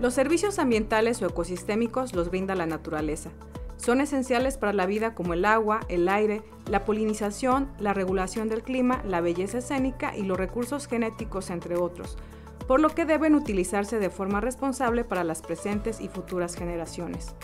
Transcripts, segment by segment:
Los servicios ambientales o ecosistémicos los brinda la naturaleza. Son esenciales para la vida como el agua, el aire, la polinización, la regulación del clima, la belleza escénica y los recursos genéticos, entre otros, por lo que deben utilizarse de forma responsable para las presentes y futuras generaciones.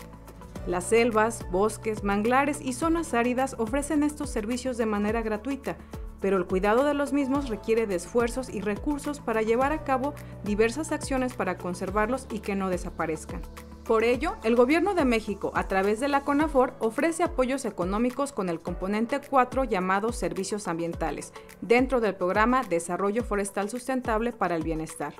Las selvas, bosques, manglares y zonas áridas ofrecen estos servicios de manera gratuita, pero el cuidado de los mismos requiere de esfuerzos y recursos para llevar a cabo diversas acciones para conservarlos y que no desaparezcan. Por ello, el Gobierno de México, a través de la CONAFOR, ofrece apoyos económicos con el componente 4 llamado Servicios Ambientales, dentro del programa Desarrollo Forestal Sustentable para el Bienestar.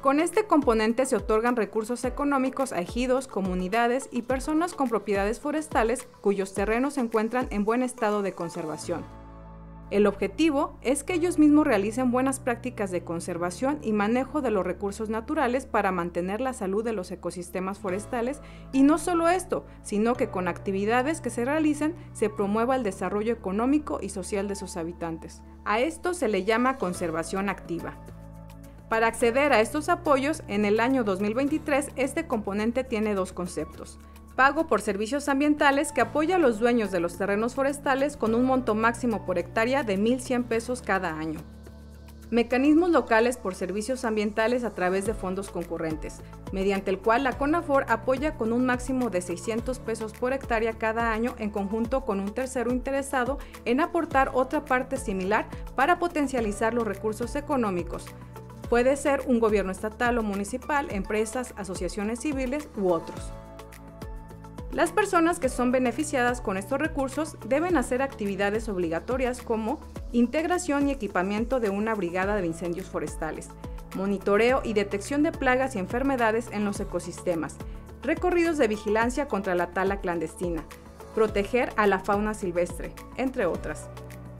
Con este componente se otorgan recursos económicos a ejidos, comunidades y personas con propiedades forestales cuyos terrenos se encuentran en buen estado de conservación. El objetivo es que ellos mismos realicen buenas prácticas de conservación y manejo de los recursos naturales para mantener la salud de los ecosistemas forestales y no solo esto, sino que con actividades que se realicen se promueva el desarrollo económico y social de sus habitantes. A esto se le llama conservación activa. Para acceder a estos apoyos, en el año 2023 este componente tiene dos conceptos pago por servicios ambientales que apoya a los dueños de los terrenos forestales con un monto máximo por hectárea de 1.100 pesos cada año. Mecanismos locales por servicios ambientales a través de fondos concurrentes, mediante el cual la CONAFOR apoya con un máximo de 600 pesos por hectárea cada año en conjunto con un tercero interesado en aportar otra parte similar para potencializar los recursos económicos. Puede ser un gobierno estatal o municipal, empresas, asociaciones civiles u otros. Las personas que son beneficiadas con estos recursos deben hacer actividades obligatorias como integración y equipamiento de una brigada de incendios forestales, monitoreo y detección de plagas y enfermedades en los ecosistemas, recorridos de vigilancia contra la tala clandestina, proteger a la fauna silvestre, entre otras.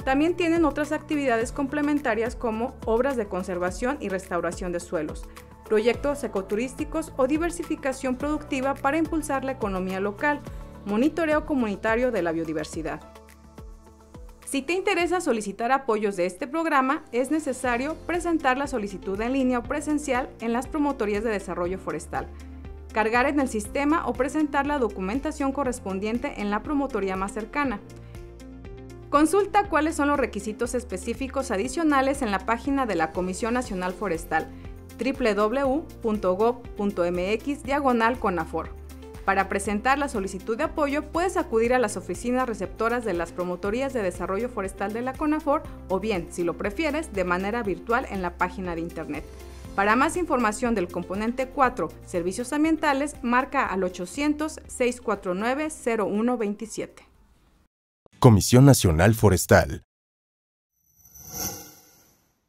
También tienen otras actividades complementarias como obras de conservación y restauración de suelos, proyectos ecoturísticos o diversificación productiva para impulsar la economía local, monitoreo comunitario de la biodiversidad. Si te interesa solicitar apoyos de este programa, es necesario presentar la solicitud en línea o presencial en las promotorías de desarrollo forestal, cargar en el sistema o presentar la documentación correspondiente en la promotoría más cercana. Consulta cuáles son los requisitos específicos adicionales en la página de la Comisión Nacional Forestal www.gov.mx diagonal CONAFOR. Para presentar la solicitud de apoyo puedes acudir a las oficinas receptoras de las promotorías de desarrollo forestal de la CONAFOR o bien, si lo prefieres, de manera virtual en la página de Internet. Para más información del componente 4, Servicios Ambientales, marca al 800-649-0127. Comisión Nacional Forestal.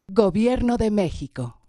Gobierno de México.